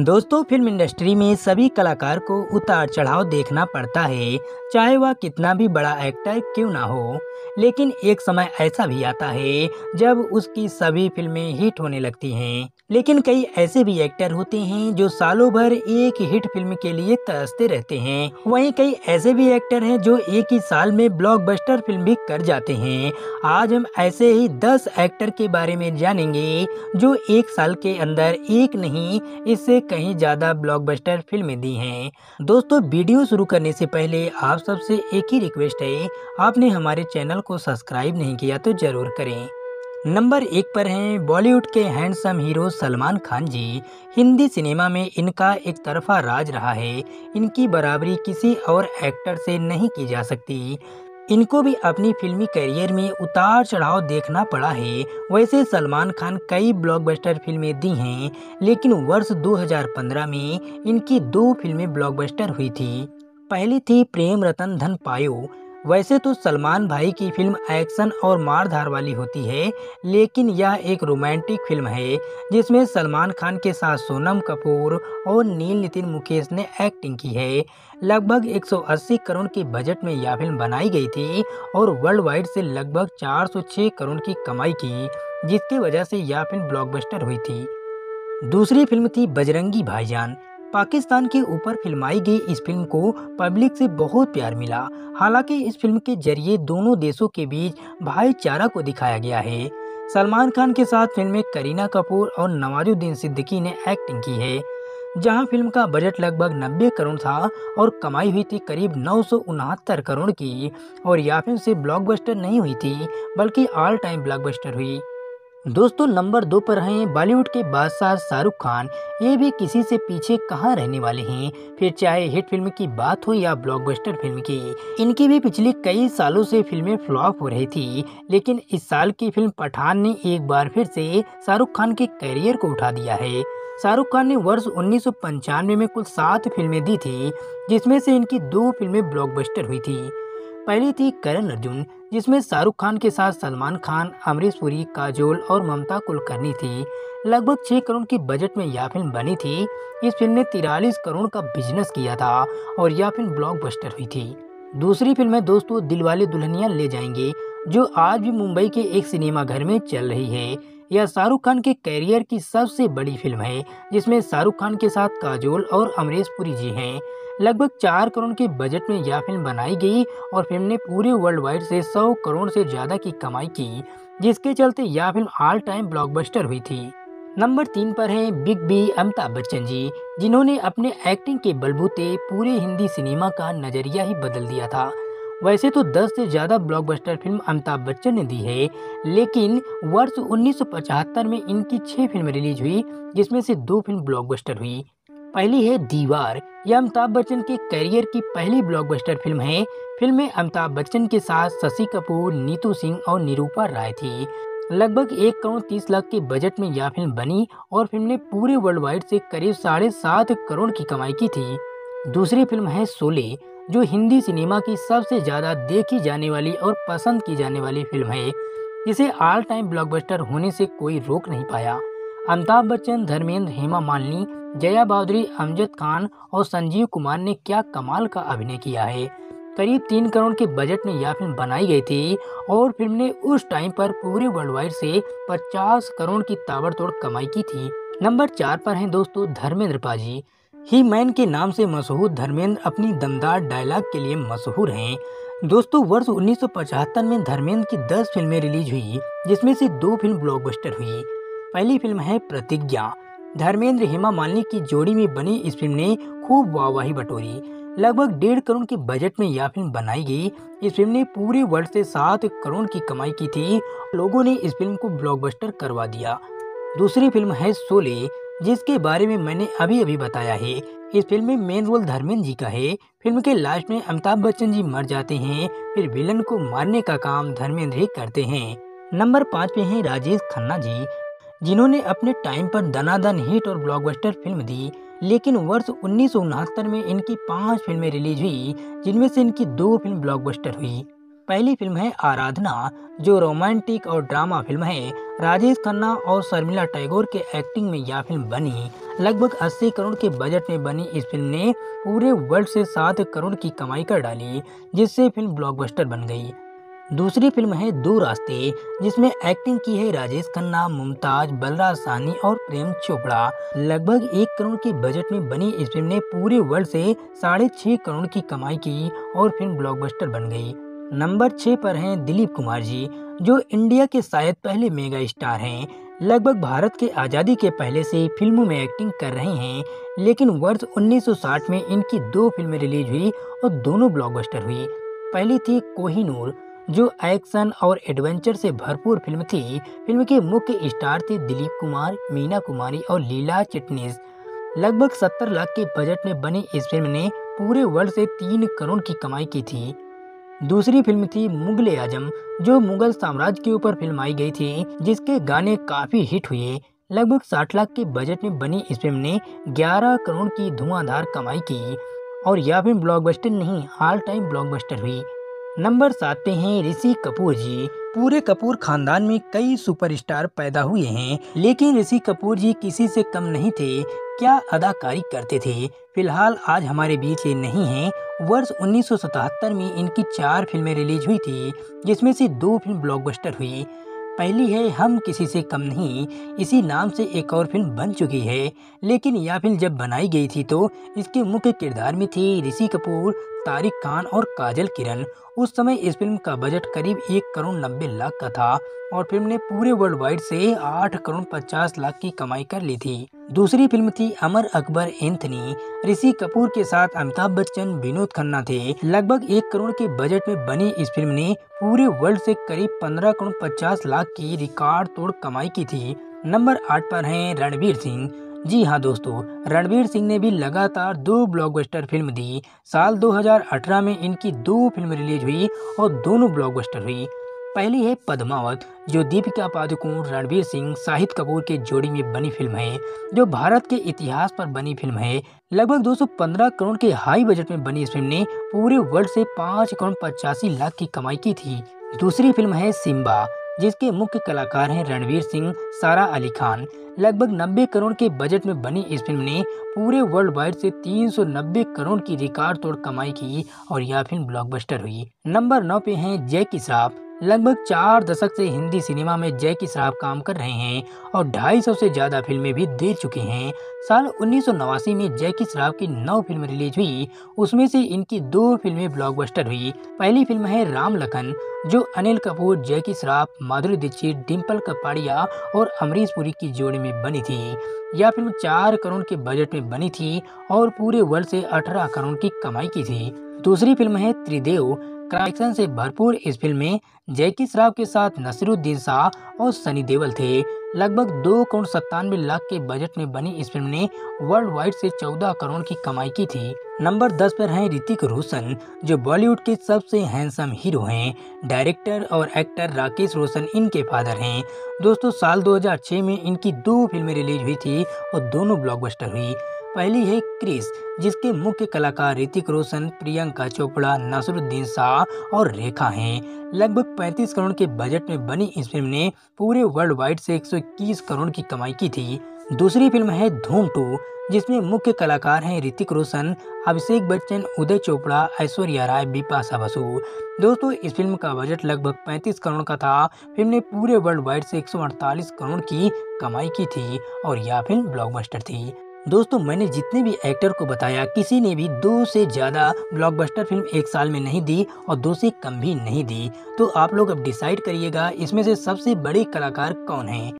दोस्तों, film industry में सभी कलाकार को उतार चढ़ाव देखना पड़ता है, चाहे वह कितना भी बड़ा एक्टर क्यों ना हो। लेकिन एक समय ऐसा भी आता है, जब उसकी सभी फ़िल्में हिट होने लगती हैं। लेकिन कई ऐसे भी एक्टर होते हैं, जो सालों भर एक हिट फ़िल्म के लिए तरसते रहते हैं। वहीं कई ऐसे भी एक्टर हैं, जो एक ही साल में ब्लॉकबस्टर फ़िल्म भी कर जाते हैं। आज हम ऐसे ही दस एक्टर के बारे में जानेंगे, जो एक साल के अंदर एक नहीं, इससे कहीं ज़्यादा ब्लॉकबस्टर फ़िल्में दी हैं। दोस्तों वीडियो शुरू करने से पहले आप सबसे एक ही रिक्वेस्ट है, आपने हमारे चैनल को सब्सक्राइब नहीं किया तो ज़रूर करें। नंबर एक पर हैं बॉलीवुड के handsome hero Salman Khan ji. Hindi cinema में इनका एक तरफा राज रहा है। इनकी बराबरी किसी और एक्टर से नहीं की जा सकती। इनको भी अपनी फिल्मी करियर में उतार चढ़ाव देखना पड़ा है। वैसे सलमान खान कई ब्लॉकबस्टर फ़िल्में दी हैं, लेकिन वर्ष 2015 में इनकी दो फ़िल्में ब्लॉकबस्टर हुई थी। पहली थी प्रेम रतन धन पायो वैसे तो सलमान भाई की फ़िल्म एक्शन और मार धार वाली होती है, लेकिन यह एक रोमांटिक फ़िल्म है, जिसमें सलमान खान के साथ सोनम कपूर और नील नितिन मुकेश ने एक्टिंग की है। लगभग 180 करोड़ के बजट में यह फ़िल्म बनाई गई थी और वर्ल्ड वाइड से लगभग 406 करोड़ की कमाई की, जिसकी वजह से यह फ़िल्म ब्लॉकबस्टर हुई थी। दूसरी फ़िल्म थी बजरंगी भाईजान। पाकिस्तान के ऊपर फिल्माई गई इस फ़िल्म को पब्लिक से बहुत प्यार मिला। हालाँकि इस फ़िल्म के ज़रिए दोनों देशों के बीच भाईचारा को दिखाया गया है। सलमान खान के साथ फ़िल्म में करीना कपूर और नवाजुद्दीन सिद्दीकी ने एक्टिंग की है, जहाँ फ़िल्म का बजट लगभग 90 करोड़ था और कमाई हुई थी करीब नौ सौ उनहत्तर करोड़ की, और यह फ़िल्म से ब्लॉकबस्टर नहीं हुई थी, बल्कि ऑल टाइम ब्लॉकबस्टर हुई। दोस्तों, नंबर दो पर हैं बॉलीवुड के बादशाह शाहरुख खान। ये भी किसी से पीछे कहाँ रहने वाले हैं? फिर चाहे हिट फ़िल्म की बात हो या ब्लॉकबस्टर फ़िल्म की, इनकी भी पिछले कई सालों से फ़िल्में फ्लॉप हो रही थी। लेकिन इस साल की फ़िल्म पठान ने एक बार फिर से शाहरुख खान के करियर को उठा दिया है। शाहरुख खान ने वर्ष उन्नीस सौ पंचानवे में कुल सात फ़िल्में दी थी, जिसमें से इनकी दो फ़िल्में ब्लॉकबस्टर हुई थी। पहली थी करण अर्जुन, जिसमें शाहरुख खान के साथ सलमान खान, अमरीश पुरी, काजोल और ममता कुलकर्णी थी। लगभग छह करोड़ की बजट में यह फ़िल्म बनी थी। इस फ़िल्म ने तिरालीस करोड़ का बिज़नेस किया था और यह फ़िल्म ब्लॉकबस्टर हुई थी। दूसरी फ़िल्म है दोस्तों दिलवाले दुल्हनिया ले जाएँगे, जो आज भी मुंबई के एक सिनेमा घर में चल रही है। यह शाहरुख खान के कैरियर की सबसे बड़ी फ़िल्म है, जिसमें शाहरुख खान के साथ काजोल और अमरीश पुरी जी हैं। लगभग चार करोड़ के बजट में यह फ़िल्म बनाई गई और फ़िल्म ने पूरे वर्ल्ड वाइड से सौ करोड़ से ज़्यादा की कमाई की, जिसके चलते यह फ़िल्म ऑल टाइम ब्लॉकबस्टर हुई थी। नंबर तीन पर हैं बिग बी अमिताभ बच्चन जी, जिन्होंने अपने एक्टिंग के बलबूते पूरे हिंदी सिनेमा का नज़रिया ही बदल दिया था। वैसे तो 10 से ज़्यादा ब्लॉकबस्टर फ़िल्म अमिताभ बच्चन ने दी है, लेकिन वर्ष 1975 में इनकी छह फ़िल्म रिलीज़ हुई, जिसमें से दो फ़िल्म ब्लॉकबस्टर हुई। पहली है दीवार। यह अमिताभ बच्चन के करियर की पहली ब्लॉकबस्टर फ़िल्म है। फ़िल्म में अमिताभ बच्चन के साथ शशि कपूर, नीतू सिंह और निरूपा राय थी। लगभग एक करोड़ तीस लाख के बजट में यह फ़िल्म बनी और फ़िल्म ने पूरे वर्ल्ड वाइड से करीब साढ़े सात करोड़ की कमाई की थी। दूसरी फ़िल्म है सोले, जो हिंदी सिनेमा की सबसे ज़्यादा देखी जाने वाली और पसंद की जाने वाली फ़िल्म है। इसे ऑल टाइम ब्लॉकबस्टर होने से कोई रोक नहीं पाया। अमिताभ बच्चन, धर्मेंद्र, हेमा मालिनी जया बावदरी अमजद खान और संजीव कुमार ने क्या कमाल का अभिनय किया है? करीब तीन करोड़ के बजट में यह फ़िल्म बनाई गई थी और फ़िल्म ने उस टाइम पर पूरे वर्ल्ड वाइड से 50 करोड़ की ताबड़तोड़ कमाई की थी। नंबर चार पर हैं दोस्तों धर्मेंद्र पाजी। ही मैन के नाम से मशहूर धर्मेंद्र अपनी दमदार डायलॉग के लिए मशहूर हैं। दोस्तों वर्ष 1975 में धर्मेंद्र की 10 फ़िल्में रिलीज़ हुई, जिसमें से दो फ़िल्म ब्लॉकबस्टर हुई। पहली फ़िल्म है प्रतिज्ञा। धर्मेंद्र हेमा मालिनी की जोड़ी में बनी इस फ़िल्म ने खूब वाहवाही बटोरी। लगभग डेढ़ करोड़ के बजट में यह फ़िल्म बनाई गई। इस फ़िल्म ने पूरे वर्ल्ड से सात करोड़ की कमाई की थी। लोगों ने इस फ़िल्म को ब्लॉकबस्टर करवा दिया। दूसरी फ़िल्म है सोले, जिसके बारे में मैंने अभी अभी बताया है। इस फ़िल्म में मेन रोल धर्मेंद्र जी का है। फ़िल्म के लास्ट में अमिताभ बच्चन जी मर जाते हैं, फिर विलन को मारने का काम धर्मेंद्र ही करते हैं। नंबर पाँच पे हैं राजेश खन्ना जी। जिन्होंने अपने टाइम पर दनादन हिट और ब्लॉकबस्टर फ़िल्म दी, लेकिन वर्ष उन्नीस सौ उनहत्तर में इनकी पाँच फ़िल्में रिलीज़ हुई, जिनमें से इनकी दो फ़िल्म ब्लॉकबस्टर हुई। पहली फ़िल्म है आराधना, जो रोमांटिक और ड्रामा फ़िल्म है। राजेश खन्ना और शर्मिला टैगोर के एक्टिंग में यह फ़िल्म बनी। लगभग 80 करोड़ के बजट में बनी इस फ़िल्म ने पूरे वर्ल्ड से सात करोड़ की कमाई कर डाली, जिससे फ़िल्म ब्लॉकबस्टर बन गई। दूसरी फ़िल्म है दो रास्ते, जिसमें एक्टिंग की है राजेश खन्ना, मुमताज़, बलराज सानी और प्रेम चोपड़ा। लगभग एक करोड़ के बजट में बनी इस फ़िल्म ने पूरे वर्ल्ड से साढ़े छह करोड़ की कमाई की और फ़िल्म ब्लॉकबस्टर बन गई। नंबर छह पर हैं दिलीप कुमार जी, जो इंडिया के शायद पहले मेगा स्टार हैं। लगभग भारत के आज़ादी के पहले से फ़िल्मों में एक्टिंग कर रहे हैं, लेकिन वर्ष 1960 में इनकी दो फ़िल्में रिलीज़ हुई और दोनों ब्लॉकबस्टर हुई। पहली थी कोहिनूर जो एक्शन और एडवेंचर से भरपूर फ़िल्म थी, फ़िल्म के मुख्य स्टार थे दिलीप कुमार, मीना कुमारी और लीला चिटनीस। लगभग 70 लाख के बजट में बनी इस फ़िल्म ने पूरे वर्ल्ड से तीन करोड़ की कमाई की थी। दूसरी फ़िल्म थी मुगल आज़म, जो मुगल साम्राज्य के ऊपर फिल्माई गई थी, जिसके गाने काफ़ी हिट हुए। लगभग 60 लाख के बजट में बनी इस फ़िल्म ने 11 करोड़ की धुआंधार कमाई की, और यह फ़िल्म ब्लॉकबस्टर नहीं ऑल टाइम ब्लॉकबस्टर हुई। नंबर सात पे हैं ऋषि कपूर जी। पूरे कपूर खानदान में कई सुपरस्टार पैदा हुए हैं, लेकिन ऋषि कपूर जी किसी से कम नहीं थे। क्या अदाकारी करते थे? फ़िलहाल आज हमारे बीच ये नहीं है। वर्ष 1977 में इनकी चार फ़िल्में रिलीज़ हुई थी, जिसमें से दो फ़िल्म ब्लॉकबस्टर हुई। पहली है, हम किसी से कम नहीं, इसी नाम से एक और फ़िल्म बन चुकी है। लेकिन यह फ़िल्म जब बनाई गई थी तो इसके मुख्य किरदार में थे ऋषि कपूर तारिक खान और काजल किरण उस समय इस फ़िल्म का बजट करीब एक करोड़ नब्बे लाख का था और फ़िल्म ने पूरे वर्ल्ड वाइड से आठ करोड़ पचास लाख की कमाई कर ली थी। दूसरी फ़िल्म थी अमर अकबर एंथनी। ऋषि कपूर के साथ अमिताभ बच्चन, विनोद खन्ना थे। लगभग एक करोड़ के बजट में बनी इस फ़िल्म ने पूरे वर्ल्ड से करीब पंद्रह करोड़ पचास लाख की रिकॉर्ड तोड़ कमाई की थी। नंबर आठ पर हैं रणवीर सिंह। जी हाँ दोस्तों रणवीर सिंह ने भी लगातार दो ब्लॉकबस्टर फ़िल्म दी। साल 2018 में इनकी दो फ़िल्म रिलीज़ हुई और दोनों ब्लॉकबस्टर हुई। पहली है पद्मावत, जो दीपिका पादुकोण रणवीर सिंह शाहिद कपूर के जोड़ी में बनी फ़िल्म है, जो भारत के इतिहास पर बनी फ़िल्म है। लगभग 215 करोड़ के हाई बजट में बनी इस फ़िल्म ने पूरे वर्ल्ड से पाँच करोड़ पचासी लाख की कमाई की थी। दूसरी फ़िल्म है सिम्बा जिसके मुख्य कलाकार हैं रणवीर सिंह, सारा अली खान। लगभग 90 करोड़ के बजट में बनी इस फ़िल्म ने पूरे वर्ल्ड वाइड से 390 करोड़ की रिकॉर्ड तोड़ कमाई की और यह फ़िल्म ब्लॉकबस्टर हुई। नंबर नौ पे हैं जैकी श्रॉफ लगभग चार दशक से हिंदी सिनेमा में जय की श्राफ काम कर रहे हैं और ढाई सौ से ज़्यादा फ़िल्में भी दे चुके हैं। साल उन्नीस सौ नवासी में जय की श्राफ की नौ फ़िल्म रिलीज़ हुई। उसमें से इनकी दो फ़िल्में ब्लॉकबस्टर हुई। पहली फ़िल्म है राम लखन, जो अनिल कपूर जय की श्राफ माधुरी दीक्षित डिम्पल कपाड़िया और अमरीश पुरी की जोड़ी में बनी थी। यह फ़िल्म चार करोड़ के बजट में बनी थी और पूरे वर्ल्ड से अठारह करोड़ की कमाई की थी। दूसरी फ़िल्म है त्रिदेव एक्शन से भरपूर इस फ़िल्म में जैकी श्राफ के साथ नसरुद्दीन शाह और सनी देवल थे। लगभग दो करोड़ सत्तानवे लाख के बजट में बनी इस फ़िल्म ने वर्ल्ड वाइड से चौदह करोड़ की कमाई की थी। नंबर दस पर हैं ऋतिक रोशन, जो बॉलीवुड के सबसे हैंडसम हीरो हैं। डायरेक्टर और एक्टर राकेश रोशन इनके फादर हैं। दोस्तों, साल 2006 में इनकी दो फ़िल्में रिलीज़ हुई थी और दोनों ब्लॉकबस्टर हुई। पहली है क्रिस जिसके मुख्य कलाकार ऋतिक रोशन, प्रियंका चोपड़ा, नसरुद्दीन शाह और रेखा हैं। लगभग 35 करोड़ के बजट में बनी इस फ़िल्म ने पूरे वर्ल्ड वाइड से 121 करोड़ की कमाई की थी। दूसरी फ़िल्म है धूम टू, जिसमें मुख्य कलाकार हैं ऋतिक रोशन, अभिषेक बच्चन, उदय चोपड़ा, ऐश्वर्या राय बिपाशा बसु दोस्तों, इस फ़िल्म का बजट लगभग 35 करोड़ का था। फ़िल्म ने पूरे वर्ल्ड वाइड से 148 करोड़ की कमाई की थी और यह फ़िल्म ब्लॉकबस्टर थी। दोस्तों, मैंने जितने भी एक्टर को बताया, किसी ने भी दो से ज़्यादा ब्लॉकबस्टर फ़िल्म एक साल में नहीं दी और दो से कम भी नहीं दी। तो आप लोग अब डिसाइड करिएगा, इसमें से सबसे बड़े कलाकार कौन हैं?